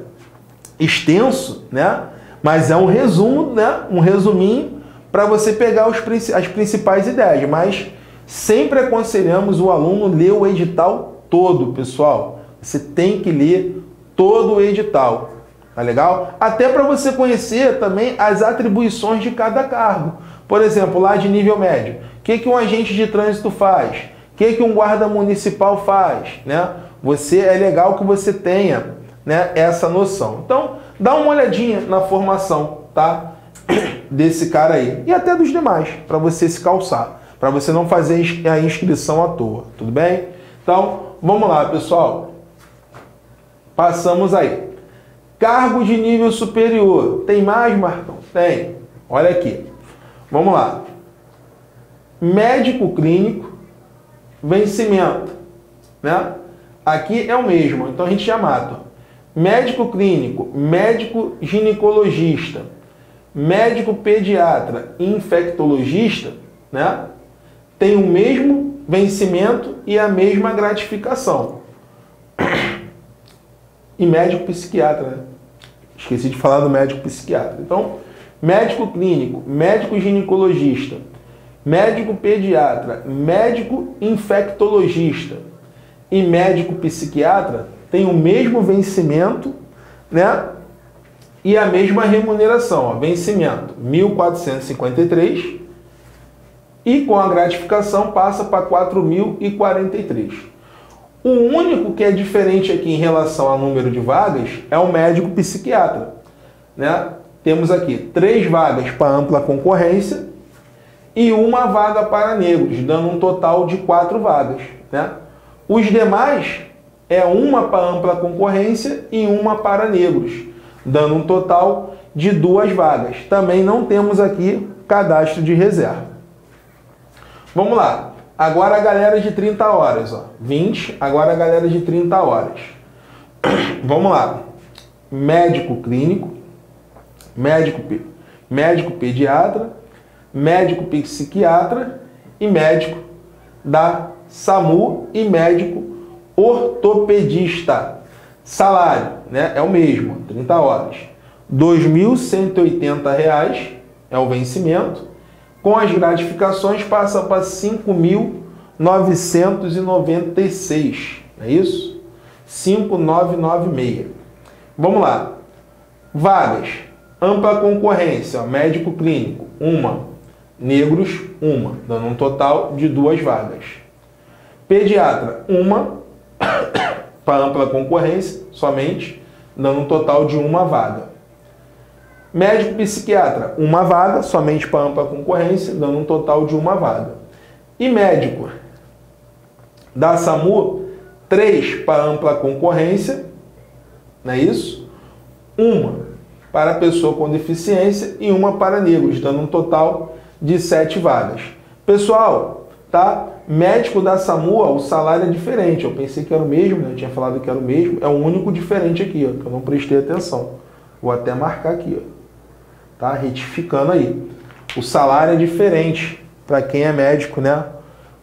extenso, né? Mas é um resumo, né? Um resuminho para você pegar os, as principais ideias. Mas sempre aconselhamos o aluno ler o edital todo, pessoal. Você tem que ler todo o edital. Tá legal? Até para você conhecer também as atribuições de cada cargo. Por exemplo, lá de nível médio, o que, que um agente de trânsito faz? O que, que um guarda municipal faz? Né? Você é legal que você tenha né, essa noção. Então, dá uma olhadinha na formação tá? desse cara aí e até dos demais, para você se calçar, para você não fazer a inscrição à toa, tudo bem? Então, vamos lá, pessoal. Passamos aí. Cargo de nível superior. Tem mais, Marcão? Tem. Olha aqui. Vamos lá. Médico clínico, vencimento, né? Aqui é o mesmo, então a gente já mata. Médico clínico, médico ginecologista, médico pediatra, infectologista, né? Tem o mesmo vencimento e a mesma gratificação. E médico psiquiatra, né? Esqueci de falar do médico psiquiatra. Então, médico clínico, médico ginecologista, médico pediatra, médico infectologista e médico psiquiatra têm o mesmo vencimento, né? E a mesma remuneração, ó, vencimento 1453 e com a gratificação passa para 4043. O único que é diferente aqui em relação ao número de vagas é o médico psiquiatra, né? Temos aqui três vagas para ampla concorrência e uma vaga para negros, dando um total de quatro vagas. Né? Os demais é uma para ampla concorrência e uma para negros, dando um total de duas vagas. Também não temos aqui cadastro de reserva. Vamos lá. Agora a galera de 30 horas, ó. 20, agora a galera de 30 horas. Vamos lá. Médico clínico, médico, médico pediatra, médico psiquiatra e médico da SAMU e médico ortopedista. Salário, né, é o mesmo, 30 horas. R$ 2.180 é o vencimento. Com as gratificações passa para 5.996. É isso? 5.996. Vamos lá. Vagas. Ampla concorrência, médico clínico, uma negros, uma, dando um total de duas vagas. Pediatra, uma, para ampla concorrência, somente, dando um total de uma vaga. Médico psiquiatra, uma vaga, somente para ampla concorrência, dando um total de uma vaga. E médico da SAMU, três para ampla concorrência, não é isso? Uma para pessoa com deficiência e uma para negros, dando um total de sete vagas. Pessoal, tá? Médico da SAMU, o salário é diferente. Eu pensei que era o mesmo, né? Eu tinha falado que era o mesmo. É o único diferente aqui, ó, que eu não prestei atenção. Vou até marcar aqui, ó tá? Retificando aí. O salário é diferente para quem é médico, né?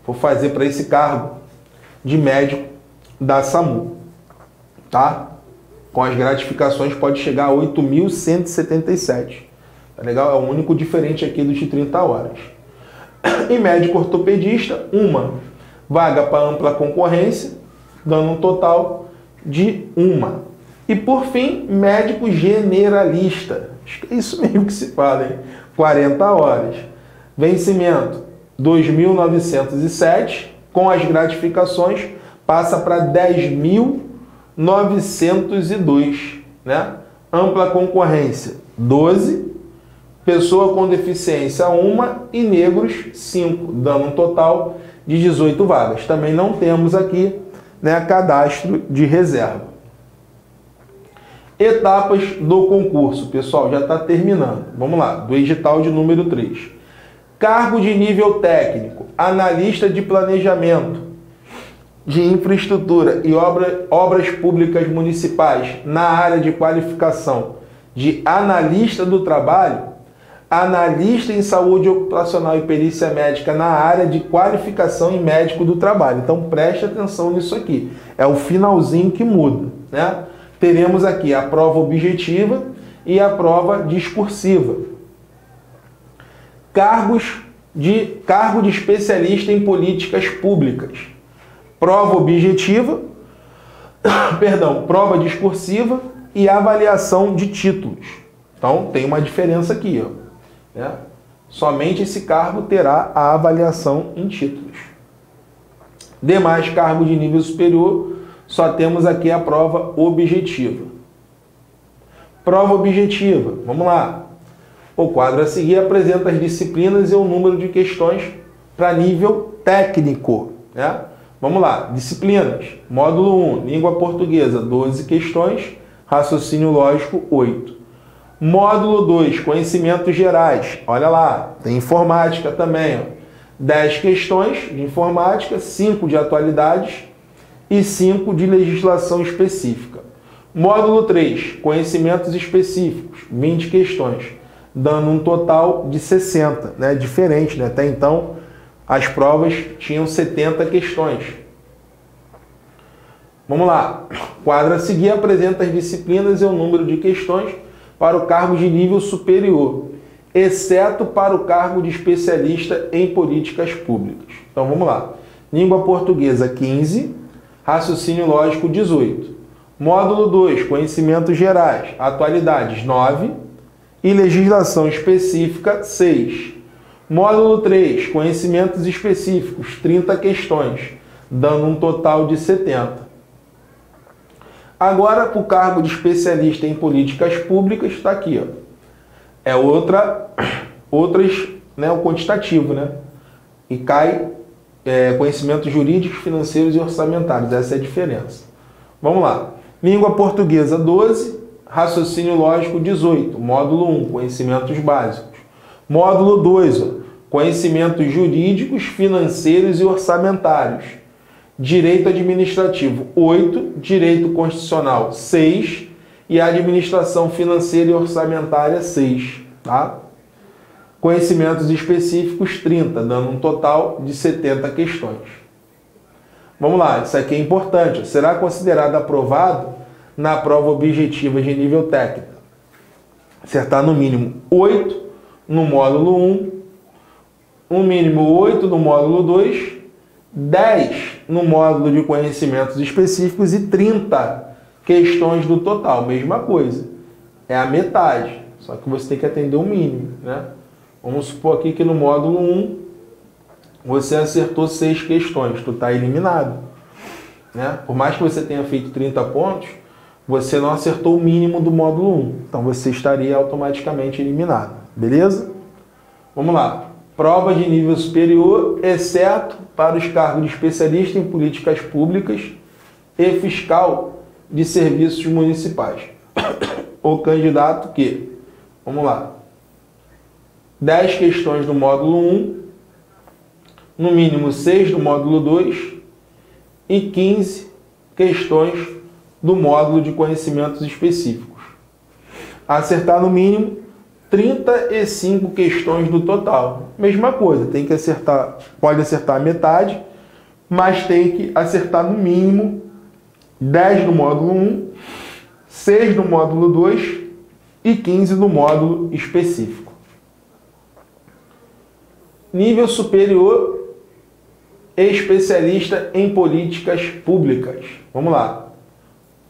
Vou fazer para esse cargo de médico da SAMU, tá? Com as gratificações pode chegar a 8.177. Tá legal? É o único diferente aqui dos de 30 horas. E médico ortopedista, uma vaga para ampla concorrência, dando um total de uma. E por fim, médico generalista, Acho que é isso mesmo que se fala, hein? 40 horas. Vencimento 2.907, com as gratificações, passa para 10.902, né? Ampla concorrência 12, pessoa com deficiência 1 e negros 5, dando um total de 18 vagas. Também não temos aqui né, cadastro de reserva. Etapas do concurso, pessoal, já está terminando. Vamos lá, do edital de número 3. Cargo de nível técnico, analista de planejamento de infraestrutura e obra, obras públicas municipais na área de qualificação de analista do trabalho, analista em saúde ocupacional e perícia médica na área de qualificação em médico do trabalho. Então preste atenção nisso aqui. É o finalzinho que muda, né? Teremos aqui a prova objetiva e a prova discursiva. Cargos de cargo de especialista em políticas públicas. Prova objetiva, perdão, prova discursiva e avaliação de títulos. Então tem uma diferença aqui, ó. Né? Somente esse cargo terá a avaliação em títulos. Demais cargos de nível superior só temos aqui a prova objetiva. Prova objetiva, vamos lá. O quadro a seguir apresenta as disciplinas e o número de questões para nível técnico. Né? Vamos lá, disciplinas. Módulo 1, língua portuguesa, 12 questões, raciocínio lógico, 8. Módulo 2, conhecimentos gerais. Olha lá, tem informática também. Ó. 10 questões de informática, 5 de atualidades e 5 de legislação específica. Módulo 3, conhecimentos específicos, 20 questões, dando um total de 60, né? Diferente, né? Até então as provas tinham 70 questões. Vamos lá. O quadro a seguir apresenta as disciplinas e o número de questões para o cargo de nível superior, exceto para o cargo de especialista em políticas públicas. Então vamos lá. Língua portuguesa 15, Raciocínio lógico 18. Módulo 2, conhecimentos gerais, atualidades 9 e legislação específica 6. Módulo 3, conhecimentos específicos, 30 questões, dando um total de 70. Agora, para o cargo de especialista em políticas públicas, está aqui. Ó. É outra, outras, né, o quantitativo, né? E cai é, conhecimentos jurídicos, financeiros e orçamentários. Essa é a diferença. Vamos lá. Língua portuguesa 12, raciocínio lógico 18. Módulo 1, conhecimentos básicos. Módulo 2, conhecimentos jurídicos, financeiros e orçamentários. Direito administrativo 8, direito constitucional 6 e administração financeira e orçamentária 6, tá? Conhecimentos específicos 30, dando um total de 70 questões. Vamos lá, isso aqui é importante. Será considerado aprovado na prova objetiva de nível técnico. Acertar no mínimo 8 no módulo 1, no mínimo 8 no módulo 2, 10 no módulo de conhecimentos específicos e 30 questões do total. Mesma coisa. É a metade. Só que você tem que atender o mínimo, né? Vamos supor aqui que no módulo 1 você acertou seis questões, tu está eliminado. Né? Por mais que você tenha feito 30 pontos, você não acertou o mínimo do módulo 1. Então você estaria automaticamente eliminado. Beleza? Vamos lá. Prova de nível superior, exceto para os cargos de especialista em políticas públicas e fiscal de serviços municipais. o candidato que, vamos lá, 10 questões do módulo 1, no mínimo 6 do módulo 2 e 15 questões do módulo de conhecimentos específicos. Acertar no mínimo 35 questões do total. Mesma coisa, tem que acertar, pode acertar metade, mas tem que acertar no mínimo 10 do módulo 1, 6 do módulo 2 e 15 do módulo específico. Nível superior, especialista em políticas públicas. Vamos lá.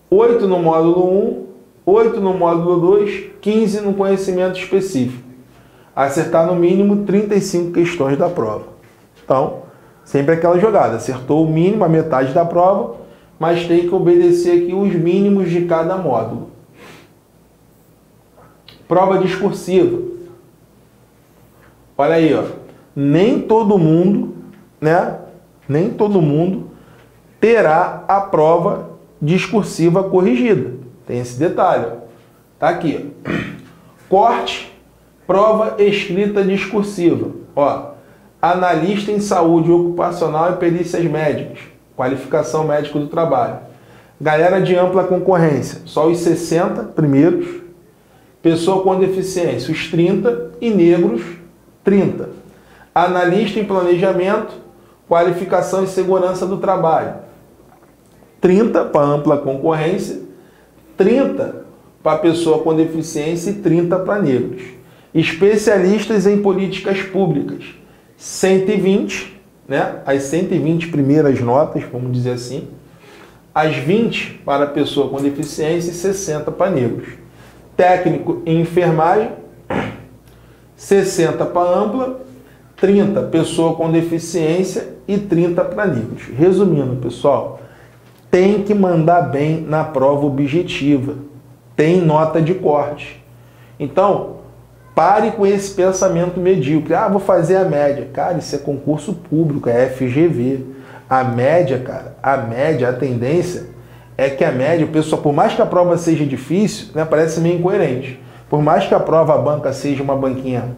8 no módulo 1, 8 no módulo 2, 15 no conhecimento específico. Acertar no mínimo 35 questões da prova. Então, sempre aquela jogada. Acertou o mínimo, a metade da prova, mas tem que obedecer aqui os mínimos de cada módulo. Prova discursiva. Olha aí, ó. Nem todo mundo, né? Nem todo mundo terá a prova discursiva corrigida. Tem esse detalhe. Tá aqui. Corte, prova escrita discursiva. Ó, analista em saúde ocupacional e perícias médicas qualificação médico do trabalho. Galera de ampla concorrência, só os 60 primeiros. Pessoa com deficiência, os 30 e negros, 30. Analista em planejamento, qualificação e segurança do trabalho. 30 para ampla concorrência, 30 para pessoa com deficiência e 30 para negros. Especialistas em políticas públicas, 120 né, as 120 primeiras notas, vamos dizer assim, as 20 para pessoa com deficiência e 60 para negros. Técnico em enfermagem, 60 para ampla, 30 pessoa com deficiência e 30 para negros. Resumindo, pessoal, tem que mandar bem na prova objetiva. Tem nota de corte. Então, Pare com esse pensamento medíocre. Ah, vou fazer a média. Cara, isso é concurso público, é FGV. A média, cara, a média, a tendência é que a média, pessoal, por mais que a prova seja difícil, né, parece meio incoerente. Por mais que a prova a banca seja uma banquinha,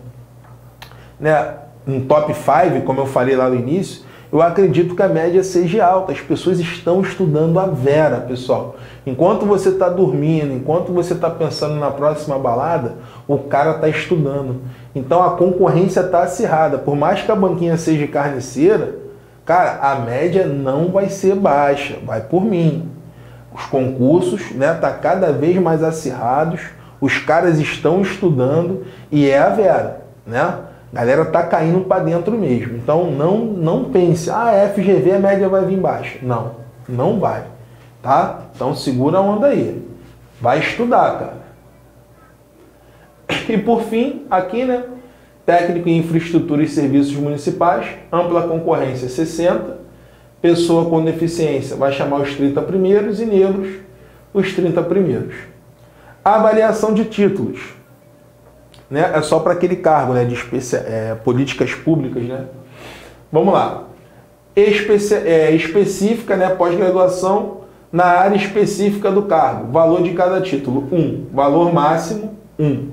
né, um top 5, como eu falei lá no início, eu acredito que a média seja alta. As pessoas estão estudando a vera, pessoal. Enquanto você está dormindo, enquanto você está pensando na próxima balada, o cara está estudando. Então a concorrência está acirrada. Por mais que a banquinha seja carniceira, cara, a média não vai ser baixa. Vai por mim. Os concursos, né, tá cada vez mais acirrados. Os caras estão estudando e é a vera, né? Galera tá caindo para dentro mesmo. Então não não pense, ah, FGV a média vai vir baixa. Não, não vai. Tá? Então segura a onda aí. Vai estudar, cara. E por fim, aqui, né? Técnico em infraestrutura e serviços municipais, ampla concorrência 60. Pessoa com deficiência vai chamar os 30 primeiros e negros os 30 primeiros. Avaliação de títulos né, é só para aquele cargo né, de é, políticas públicas. Né? Vamos lá. Especi é, específica, né, pós-graduação na área específica do cargo. Valor de cada título: 1. Um. Valor máximo: 1. Um.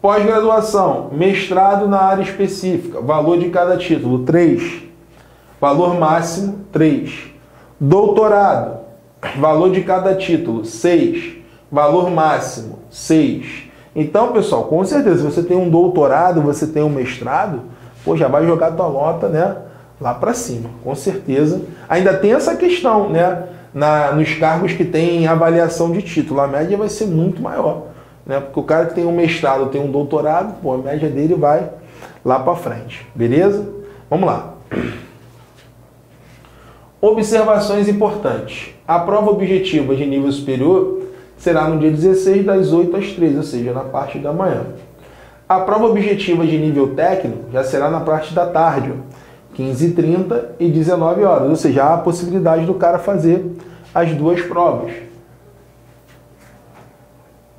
Pós-graduação, mestrado na área específica. Valor de cada título: 3. Valor máximo: 3. Doutorado, valor de cada título: 6. Valor máximo: 6. Então, pessoal, com certeza, você tem um doutorado, você tem um mestrado, pô, já vai jogar tua nota, né, lá para cima, com certeza. Ainda tem essa questão, né, na, nos cargos que tem avaliação de título, a média vai ser muito maior, né, porque o cara que tem um mestrado, tem um doutorado, pô, a média dele vai lá para frente, beleza? Vamos lá. Observações importantes. A prova objetiva de nível superior será no dia 16, das 8 às 13, ou seja, na parte da manhã. A prova objetiva de nível técnico já será na parte da tarde, 15h30 e 19 horas, ou seja, há a possibilidade do cara fazer as duas provas.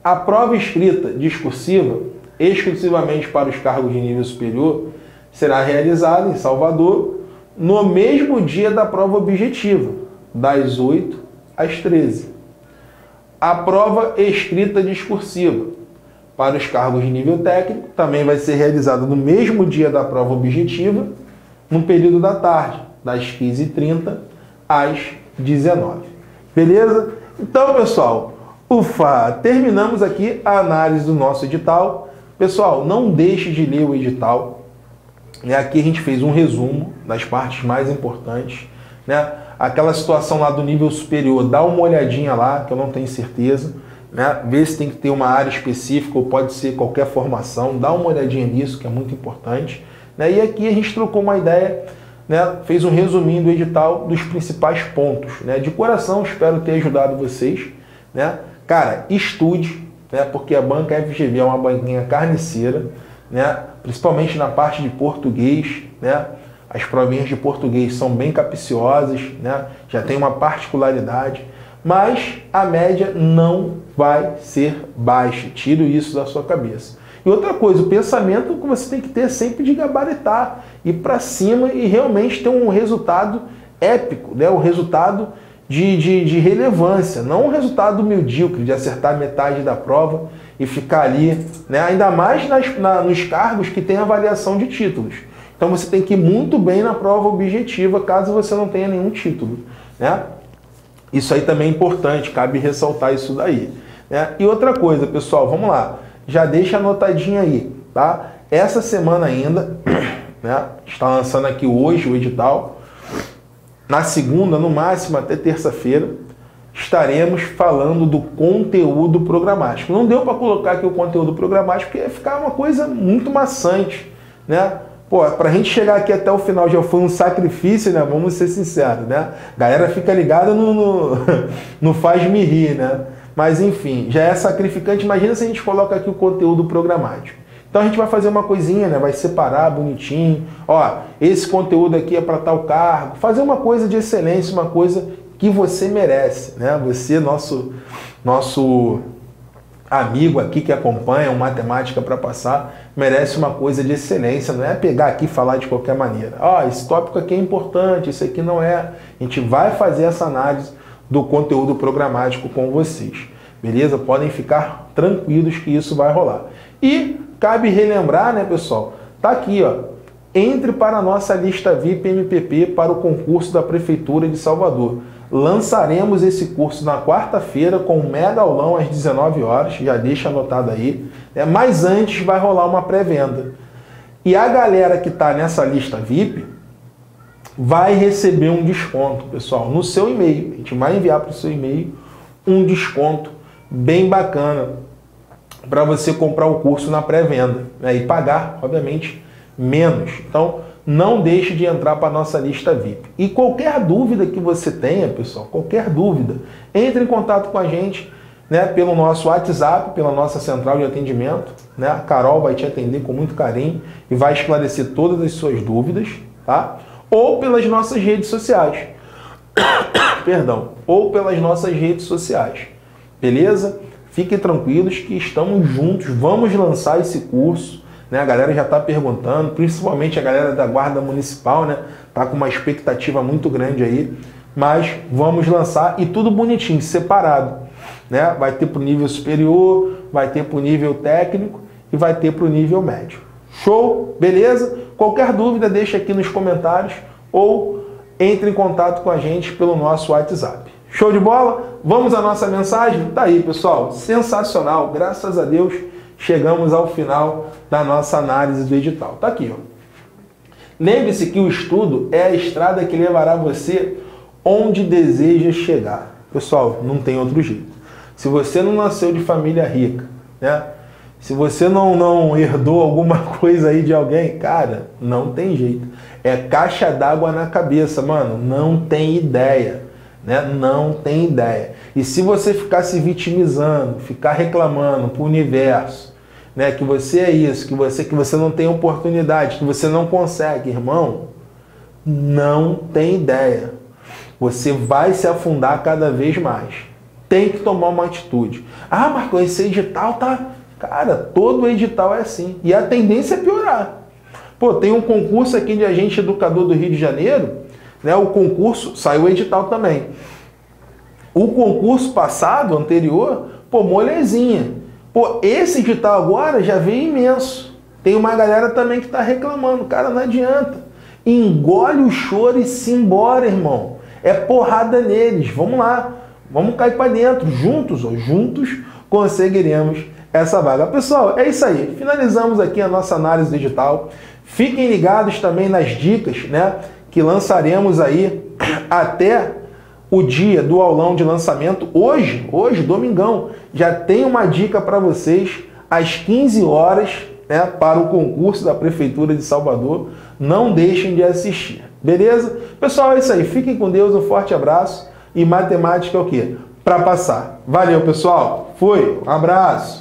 A prova escrita discursiva, exclusivamente para os cargos de nível superior, será realizada em Salvador no mesmo dia da prova objetiva, das 8 às 13. A prova escrita discursiva para os cargos de nível técnico também vai ser realizada no mesmo dia da prova objetiva, no período da tarde, das 15h30 às 19 Beleza? Então, pessoal, ufa, terminamos aqui a análise do nosso edital. Pessoal, não deixe de ler o edital. Né? Aqui a gente fez um resumo das partes mais importantes. Né? Aquela situação lá do nível superior, dá uma olhadinha lá, que eu não tenho certeza né? ver se tem que ter uma área específica ou pode ser qualquer formação, dá uma olhadinha nisso que é muito importante. Né? E aqui a gente trocou uma ideia, né? fez um resuminho do edital dos principais pontos. Né? De coração, espero ter ajudado vocês. Né? Cara, estude, né? porque a banca FGV é uma banquinha carniceira, né? principalmente na parte de português. Né? As provinhas de português são bem capiciosas, né? já tem uma particularidade mas a média não vai ser baixa. Tiro isso da sua cabeça. E outra coisa, o pensamento que você tem que ter é sempre de gabaritar, ir para cima e realmente ter um resultado épico, né? um resultado de, de, de, relevância, não um resultado medíocre, de acertar metade da prova e ficar ali, né? ainda mais nas, na, nos cargos que tem avaliação de títulos. Então você tem que ir muito bem na prova objetiva, caso você não tenha nenhum título. Né? Isso aí também é importante, cabe ressaltar isso daí. Né? E outra coisa, pessoal, vamos lá. Já deixa anotadinha aí, tá? Essa semana ainda, né? Está lançando aqui hoje o edital. Na segunda, no máximo até terça-feira, estaremos falando do conteúdo programático. Não deu para colocar aqui o conteúdo programático porque ia ficar uma coisa muito maçante, né? Pô, pra gente chegar aqui até o final já foi um sacrifício, né? Vamos ser sinceros, né? galera fica ligada no, no, no faz-me rir, né? Mas enfim, já é sacrificante. Imagina se a gente coloca aqui o conteúdo programático. Então a gente vai fazer uma coisinha, né? Vai separar bonitinho. Ó, esse conteúdo aqui é para tal cargo. Fazer uma coisa de excelência, uma coisa que você merece, né? Você, nosso, nosso amigo aqui que acompanha um matemática para passar, merece uma coisa de excelência, não é pegar aqui e falar de qualquer maneira. Ah, esse tópico aqui é importante, isso aqui não é. A gente vai fazer essa análise do conteúdo programático com vocês. Beleza? Podem ficar tranquilos que isso vai rolar. E cabe relembrar, né, pessoal? Tá aqui, ó. Entre para a nossa lista VIP MPP para o concurso da Prefeitura de Salvador. Lançaremos esse curso na quarta-feira com um mega aulão às 19 horas, já deixa anotado aí. Né? Mas antes vai rolar uma pré-venda. E a galera que está nessa lista VIP vai receber um desconto, pessoal, no seu e-mail. A gente vai enviar para o seu e-mail um desconto bem bacana para você comprar o curso na pré-venda né? e pagar, obviamente, menos. Então, não deixe de entrar para a nossa lista VIP. E qualquer dúvida que você tenha, pessoal, qualquer dúvida, entre em contato com a gente né, pelo nosso WhatsApp, pela nossa central de atendimento. Né? A Carol vai te atender com muito carinho e vai esclarecer todas as suas dúvidas, tá? Ou pelas nossas redes sociais. Perdão, ou pelas nossas redes sociais. Beleza? Fiquem tranquilos que estamos juntos, vamos lançar esse curso né? A galera já está perguntando, principalmente a galera da Guarda Municipal, né? Tá com uma expectativa muito grande aí. Mas vamos lançar e tudo bonitinho, separado. Né? Vai ter para o nível superior, vai ter para o nível técnico e vai ter para o nível médio. Show? Beleza? Qualquer dúvida, deixa aqui nos comentários ou entre em contato com a gente pelo nosso WhatsApp. Show de bola? Vamos à nossa mensagem? Tá aí, pessoal. Sensacional. Graças a Deus chegamos ao final da nossa análise do edital. Está aqui. Lembre-se que o estudo é a estrada que levará você onde deseja chegar. Pessoal, não tem outro jeito. Se você não nasceu de família rica, né? Se você não, não herdou alguma coisa aí de alguém, cara, não tem jeito. É caixa d'água na cabeça, mano. Não tem ideia. Né? Não tem ideia. E se você ficar se vitimizando, ficar reclamando para o universo, né, que você é isso, que você que você não tem oportunidade, que você não consegue, irmão, não tem ideia. Você vai se afundar cada vez mais, tem que tomar uma atitude. Ah, Marco, esse edital tá. Cara, todo edital é assim. E a tendência é piorar. Pô, tem um concurso aqui de agente educador do Rio de Janeiro, né? O concurso, saiu edital também. O concurso passado, anterior, pô, molezinha. Pô, esse edital agora já veio imenso. Tem uma galera também que está reclamando. Cara, não adianta. Engole o choro e se embora, irmão. É porrada neles. Vamos lá. Vamos cair para dentro, juntos, ou juntos conseguiremos essa vaga. Pessoal, é isso aí. Finalizamos aqui a nossa análise digital. Fiquem ligados também nas dicas, né, que lançaremos aí até o dia do aulão de lançamento. Hoje, hoje, domingão, já tem uma dica para vocês às 15 horas, né, para o concurso da prefeitura de Salvador. Não deixem de assistir. Beleza? Pessoal, é isso aí. Fiquem com Deus. Um forte abraço e matemática é o quê? Para passar. Valeu, pessoal. Fui. Um abraço.